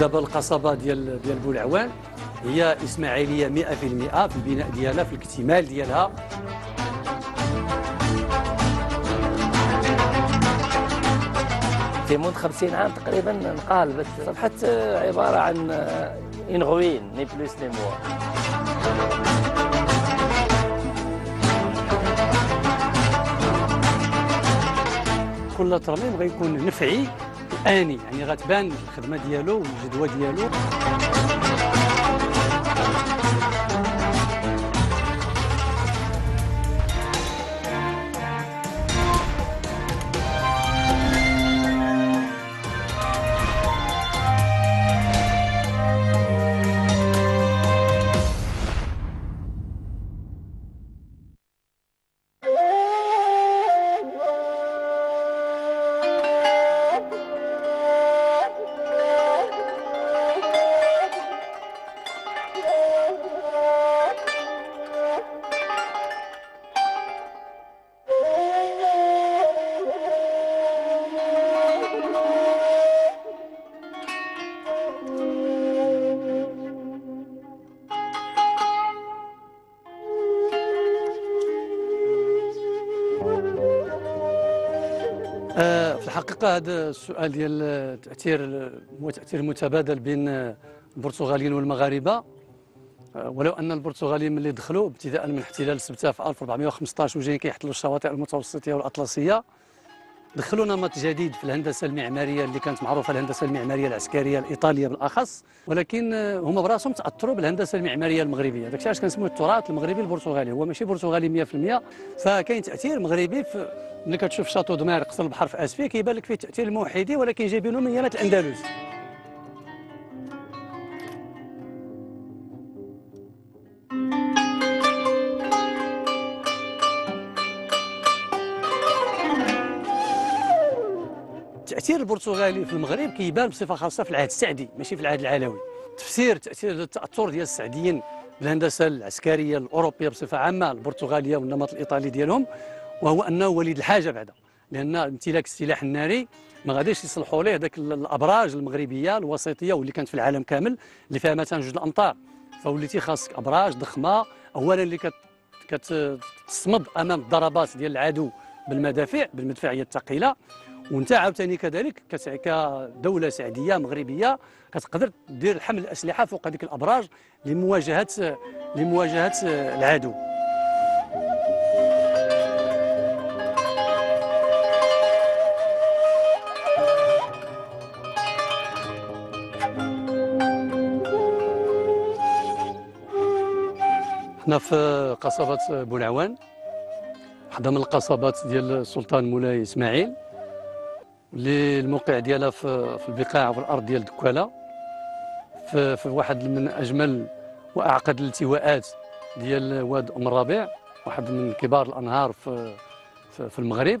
دابا القصبة ديال ديال بولعوان هي إسماعيلية 100% في البناء ديالها في الاكتمال ديالها. في منذ 50 عام تقريبا انقلبت. اصبحت عبارة عن ان روين ني بلوس ني موا كل ترميم غيكون نفعي. أني يعني غتبان الخدمة ديالو والجدوى ديالو. في الحقيقة هذا السؤال ديال التأثير هو تأثير متبادل بين البرتغاليين والمغاربة. آه، ولو أن البرتغاليين ملي دخلوا ابتداء من احتلال سبتة في 1415 وجايين كيحتلوا الشواطئ المتوسطية والأطلسية دخلوا نمط جديد في الهندسة المعمارية اللي كانت معروفة الهندسة المعمارية العسكرية الإيطالية بالأخص. ولكن آه، هما براسهم تأثروا بالهندسة المعمارية المغربية. داكشي علاش كنسموه التراث المغربي البرتغالي. هو ماشي برتغالي 100% فكاين تأثير مغربي في ملي كتشوف شاطو دمار قصر البحر في أسفي كيبان لك فيه التاثير الموحدي ولكن جايبينه من يامات الأندلس. التاثير البرتغالي في المغرب كيبان بصفة خاصة في العهد السعدي ماشي في العهد العلوي. تفسير تأثير التأثر ديال السعديين بالهندسة العسكرية الأوروبية بصفة عامة البرتغالية والنمط الإيطالي ديالهم وهو أنه وليد الحاجة بعدا. لأن امتلاك السلاح الناري ما غاديش يصلحوا ليه ذاك الأبراج المغربية الوسيطيه واللي كانت في العالم كامل اللي فيها مثلا جوج الامتار فوليتي خاصك أبراج ضخمة اولا اللي كت كتصمد أمام الضربات ديال العدو بالمدافع بالمدفعية الثقيلة. وانت عاوتاني كذلك كدولة سعدية مغربية كتقدر دير حمل الأسلحة فوق هذيك الأبراج لمواجهه لمواجهة العدو. حنا في قصبة بولعوان واحدة من القصبات ديال السلطان مولاي إسماعيل. اللي الموقع ديالها في, في البقاع وفي الأرض ديال دكوالة. في, في واحد من أجمل وأعقد الالتواءات ديال واد أم الربيع واحد من كبار الأنهار في في, المغرب.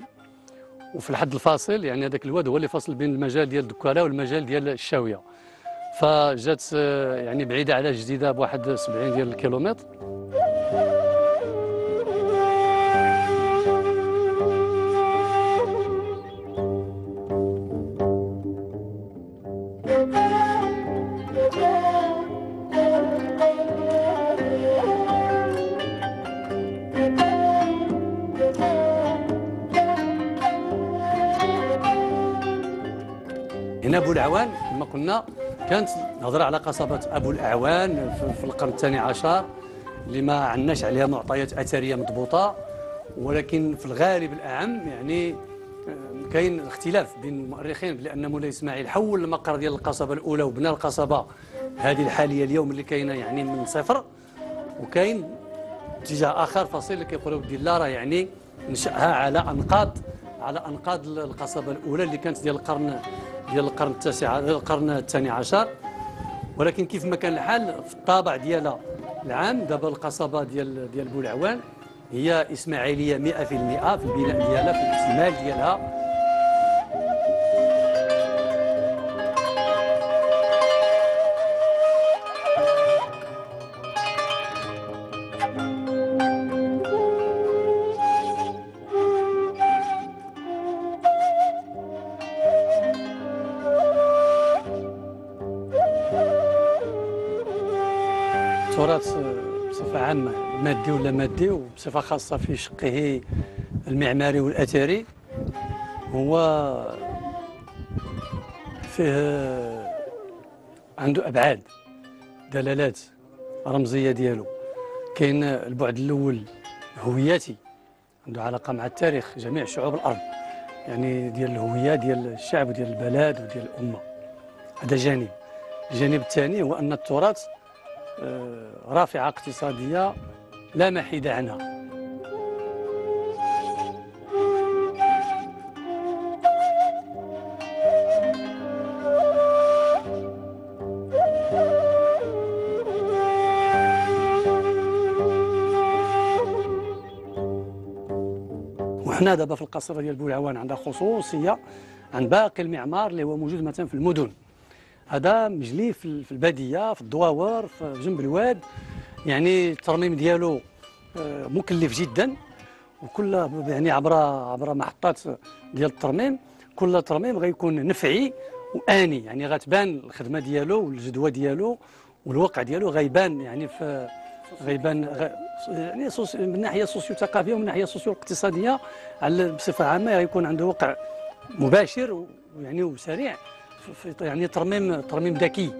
وفي الحد الفاصل يعني هذاك الواد هو اللي فاصل بين المجال ديال دكوالة والمجال ديال الشاوية. فجات يعني بعيدة على جديدة بواحد 70 ديال الكيلومتر. هنا أبو العوان كما قلنا كانت نهضر على قصبة أبو الأعوان في القرن الثاني عشر اللي ما عندناش عليها معطيات أثرية مضبوطة ولكن في الغالب الأعم يعني آه، كاين اختلاف بين المؤرخين بأن مولاي إسماعيل حول المقر ديال القصبة الأولى وبنى القصبة هذه الحالية اليوم اللي كاينة يعني من صفر. وكاين اتجاه آخر فصيل اللي كيقولوا الله راه يعني نشأها على أنقاض على أنقاض القصبة الأولى اللي كانت ديال القرن ديال القرن التاسع القرن الثاني عشر. ولكن كيف ما كان الحال في الطابع ديالها العام دابا القصبة ديال ديال بولعوان هي إسماعيلية 100% في البناء ديالها في الاكتمال ديالها. التراث بصفة عامة مادي ولا مادي وبصفة خاصة في شقه المعماري والأثري. هو فيه عنده أبعاد دلالات رمزية ديالو. كاين البعد الأول هوياتي عنده علاقة مع التاريخ جميع شعوب الأرض يعني ديال الهوية ديال الشعب وديال البلد وديال الأمة. هذا جانب. الجانب الثاني هو أن التراث رافعة اقتصادية لا محيد عنها وحنا دابا في القصر ديال بولعوان عندها خصوصية عن باقي المعمار اللي هو موجود مثلا في المدن. هذا مجلي في البادية في الدواور في جنب الواد. يعني الترميم ديالو آه، مكلف جدا. وكل يعني عبر عبر محطات ديال الترميم كل ترميم غيكون نفعي وآني. يعني غتبان الخدمة ديالو والجدوى ديالو والواقع ديالو غيبان يعني في غيبان يعني من الناحيه السوسيو ثقافيه ومن الناحيه السوسيو اقتصاديه على بصفة عامة غيكون عنده وقع مباشر يعني وسريع. في يعني ترميم ترميم ذكي.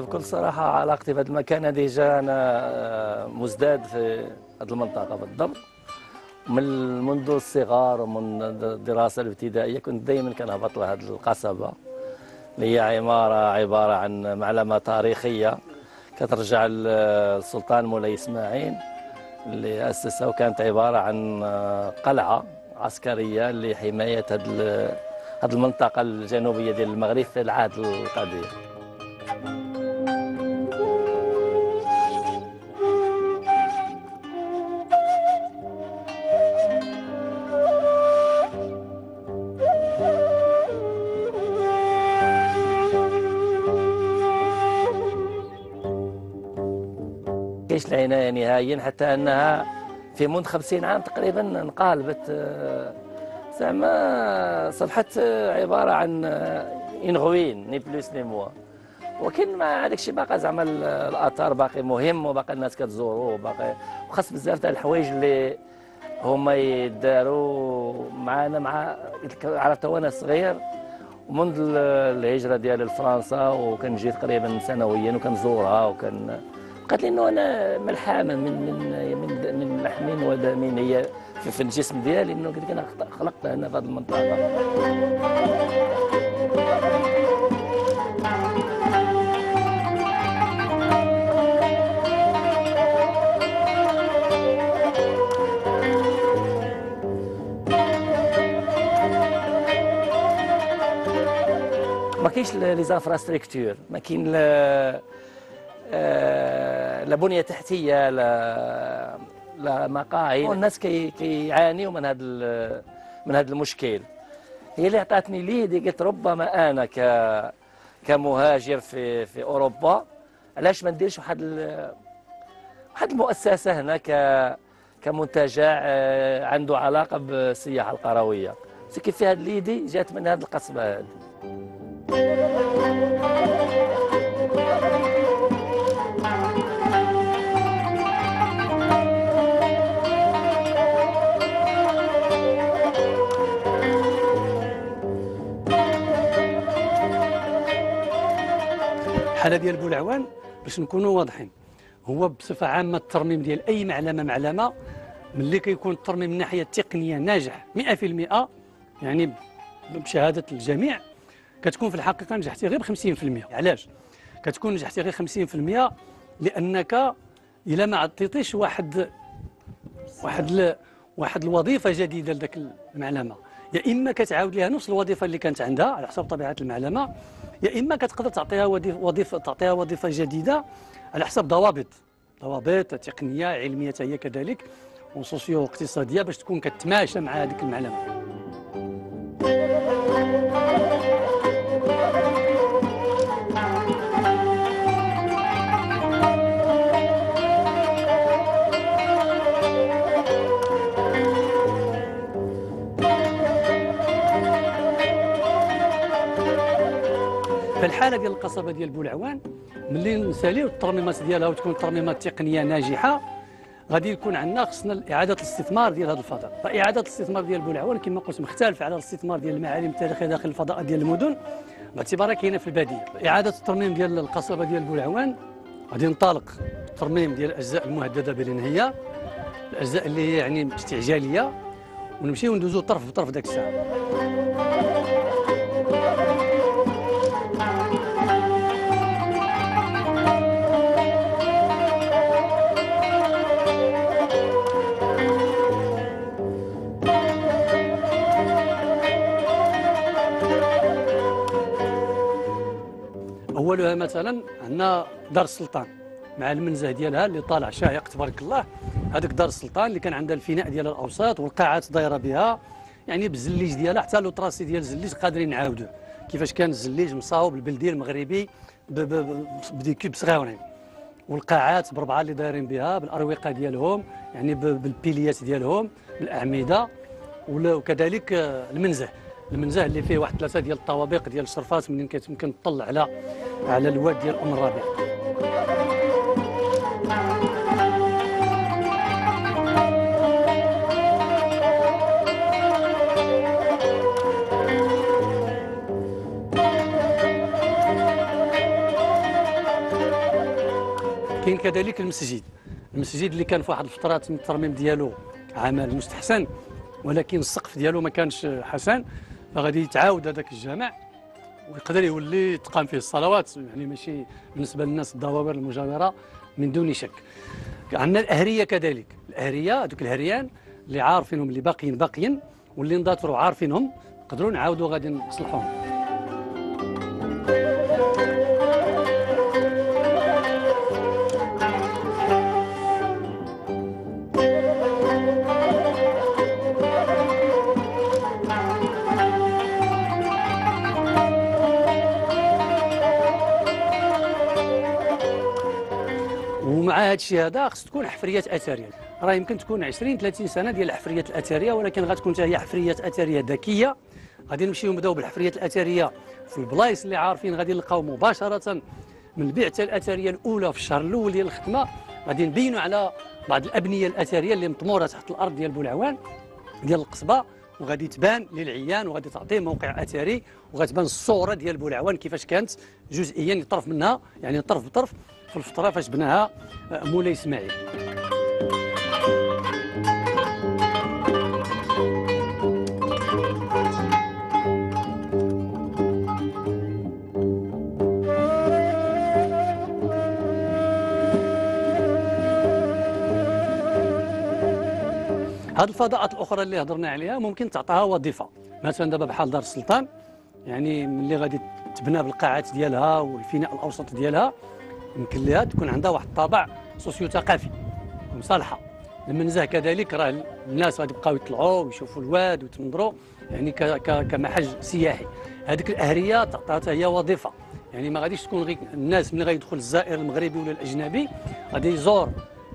بكل صراحة علاقتي بهذا المكان هذه جا أنا آه، مزداد في هذه المنطقة بالضبط. من منذ الصغار ومن الدراسة الابتدائية كنت دائما كنهبط لهذه القصبة. اللي هي عمارة عبارة عن معلمة تاريخية كترجع للسلطان مولاي إسماعيل اللي أسسها وكانت عبارة عن قلعة عسكرية لحماية هذه المنطقة الجنوبية ديال المغرب في العهد القديم. كاينش العنايه نهائيا حتى أنها في منذ 50 عام تقريبا انقلبت. زعما صبحت عبارة عن انغوين ني بلوس ني موا ولكن ما هذاك الشيء باقي زعما الآثار باقي مهم وباقي الناس كتزوروا وباقي. وخاص بزاف تاع الحوايج اللي هما يداروا معنا مع عرفت وأنا صغير. ومنذ الهجرة ديالي لفرنسا وكنجي تقريبا سنويا وكنزورها وكن قالت لي إنه أنا ملحامه من من من من لحم ودم هي في الجسم ديالي انه قلت أنا خلقت هنا في هذه المنطقة. ما كاينش les infrastructures ما كاين لا بنية تحتية لا لا مقاهي والناس كي كيعانيوا من هذا من هذا المشكل. هي اللي عطاتني l'idée قلت ربما أنا ك كمهاجر في في أوروبا علاش ما نديرش واحد واحد المؤسسة هنا ك كمنتجع آه، عنده علاقة بالسياحة القروية. كيف في هذه ليدي جات من هذه القصبة هذه الحالة ديال بولعوان باش نكونوا واضحين. هو بصفة عامة الترميم ديال أي معلمة معلمة ملي كيكون الترميم من الناحيه التقنيه ناجح 100% يعني بشهادة الجميع كتكون في الحقيقة نجحتي غير ب 50% علاش؟ كتكون نجحتي غير 50% لأنك إلا ما عطيتيش واحد واحد. واحد الوظيفة جديدة لذاك المعلمة. يا إما كتعاود لها نفس الوظيفة اللي كانت عندها على حسب طبيعة المعلمة يا إما كتقدر تعطيها وظيفه تعطيها وظيفة جديدة على حسب ضوابط ضوابط تقنية علمية هي كذلك وسوسيو اقتصاديه باش تكون كتماشى مع هذيك المعلمة. الحالة ديال القصبة ديال بولعوان ملي نساليو الترميمات ديالها وتكون ترميمات تقنية ناجحة غادي يكون عندنا خصنا إعادة الاستثمار ديال هذا الفضاء. فإعادة الاستثمار ديال بولعوان كما قلت مختلف على الاستثمار ديال المعالم التاريخية داخل الفضاء ديال المدن. باعتبارها كاينة في البادية. إعادة الترميم ديال القصبة ديال بولعوان غادي ننطلق الترميم ديال الأجزاء المهددة بالانهيار الأجزاء اللي هي يعني استعجالية ونمشيو ندوزو طرف بطرف ذاك الساعة. مثلا عندنا دار السلطان مع المنزه ديالها اللي طالع شاهق تبارك الله. هذاك دار السلطان اللي كان عندها الفناء ديال الأوساط والقاعات دايرة بها يعني بالزليج ديالها حتى لو تراسي ديال الزليج قادرين نعاودوه كيفاش كان الزليج مصاوب البلدي المغربي بديكوب صغيورين والقاعات بربعة اللي دايرين بها بالأروقة ديالهم يعني بالبيليات ديالهم بالأعمدة. وكذلك المنزه. المنزه اللي فيه واحد ثلاثة ديال الطوابق ديال الشرفات منين كتمكن تطلع على على الواد ديال ام كاين كذلك المسجد. المسجد اللي كان في واحد الفترات من الترميم ديالو عمل مستحسن ولكن السقف ديالو ما كانش حسن فغادي يتعاود هذاك الجامع. ويقدر يولي تقام فيه الصلوات يعني ماشي بالنسبة للناس الدواوير المجاورة من دون شك. عندنا الأهرية كذلك. الأهرية هذوك الهريان اللي عارفينهم اللي باقيين باقيين واللي نضاطروا عارفينهم نقدروا نعاودوا غادي نصلحوهم. الشيء هذا خص تكون حفريات أثرية. راه يمكن تكون 20 30 سنة ديال الحفريات الأثرية ولكن غتكون هي حفريات أثرية ذكية. غادي نمشيو نبداو بالحفريات الأثرية في البلايص اللي عارفين غادي نلقاو مباشرة من البعثه الأثرية الأولى في الشهر الأول ديال الخدمة. غادي نبينوا على بعض الأبنية الأثرية اللي مطمورة تحت الأرض ديال بولعوان ديال القصبة. وغادي تبان للعيان وغادي تعطيه موقع أثري وغتبان الصورة ديال بولعوان كيفاش كانت جزئيا طرف منها يعني طرف بطرف في الفترة فاش بناها مولاي إسماعيل. هذه الفضاءات الأخرى اللي هضرنا عليها ممكن تعطيها وظيفة. مثلا دابا بحال دار السلطان يعني ملي غادي تبنى بالقاعات ديالها والفناء الأوسط ديالها يمكن لها تكون عندها واحد الطابع سوسيو ثقافي مصالحه المنزه كذلك راه الناس غادي يبقاو يطلعوا ويشوفوا الواد ويتنظروا يعني كمحج سياحي. هذيك الأهرية تعطيها هي وظيفة. يعني ما غاديش تكون غير الناس ملي غيدخل الزائر المغربي ولا الأجنبي غادي يزور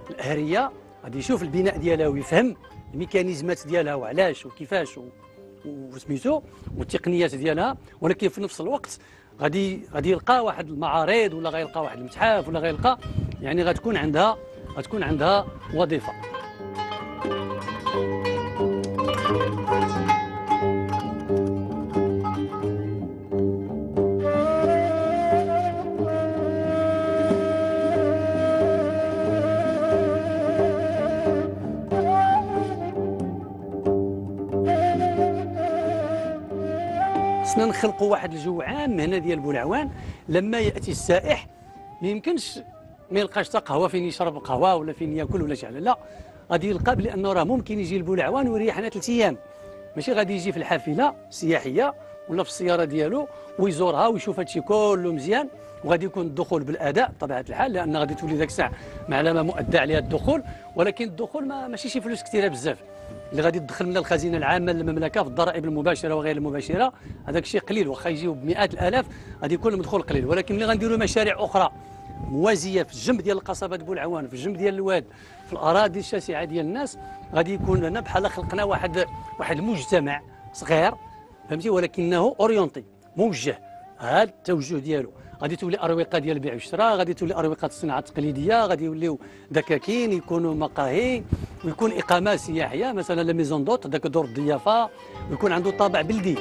الأهرية غادي يشوف البناء ديالها ويفهم الميكانيزمات ديالها وعلاش وكيفاش وسميتو والتقنيات ديالها ولكن في نفس الوقت غادي غادي يلقى واحد المعارض ولا غيلقى واحد المتحف ولا غيلقى يعني غتكون عندها غتكون عندها وظيفة. خصنا نخلقوا واحد الجو عام هنا ديال بولعوان لما يأتي السائح ما يمكنش ما يلقاش قهوه فين يشرب قهوة ولا فين يأكل ولا شي لا غادي يلقى بلانه راه ممكن يجي لبولعوان ويريحنا ثلاث أيام ماشي غادي يجي في الحافلة السياحيه ولا في السيارة ديالو ويزورها ويشوف هادشي كله مزيان. وغادي يكون الدخول بالأداء بطبيعة الحال لأن غادي تولي ذاك الساعة معلمة مؤدى عليها الدخول ولكن الدخول ما ماشي شي فلوس كثيرة بزاف. اللي غادي تدخل من الخزينة العامة للمملكة في الضرائب المباشرة وغير المباشرة هذاك الشيء قليل واخا يجيو بمئات الألاف غادي يكون المدخول قليل. ولكن ملي غنديروا مشاريع أخرى موازية في الجنب ديال القصبه بولعوان في الجنب ديال الواد في الأراضي الشاسعة ديال الناس غادي يكون لنا بحال خلقنا واحد واحد المجتمع صغير فهمتي؟ ولكنه أورينتي موجه هذا التوجه ديالو. غادي تولي أروقة ديال البيع والشراء غادي تولي أروقة الصناعه التقليديه غادي يوليو دكاكين يكونوا مقاهي ويكون اقامات سياحية مثلا لا ميزون دوت ذاك دور الضيافة ويكون عنده طابع بلدي.